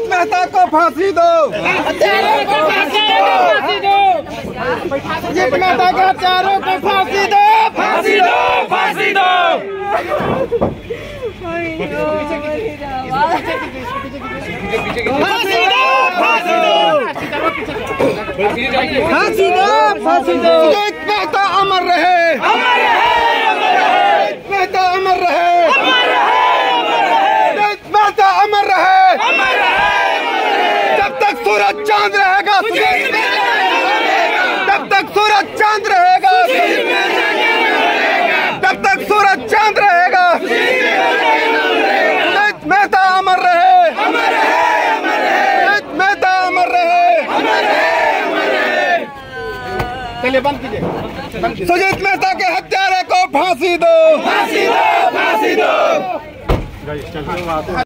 सुजीत मेहता को फांसी दो। अजीत मेहता को चारों को फांसी दो फांसी दो। फांसी दो फांसी दो। फांसी दो फांसी दो फांसी दो सुजीत मेहता अमर रहे अमर है अमर है सुजीत मेहता अमर रहे अमर है अमर है सुजीत मेहता अमर रहे अमर है जब तक सूरज चाँद रहेगा। तब तक सूरज चाँद रहेगा। तब तक सूरज चाँद रहेगा। मेहता अमर रहे। मेहता अमर रहे। चलिए, बंद कीजिए। सुजीत मेहता के हत्यारे को फांसी दो फांसी दो फांसी दो।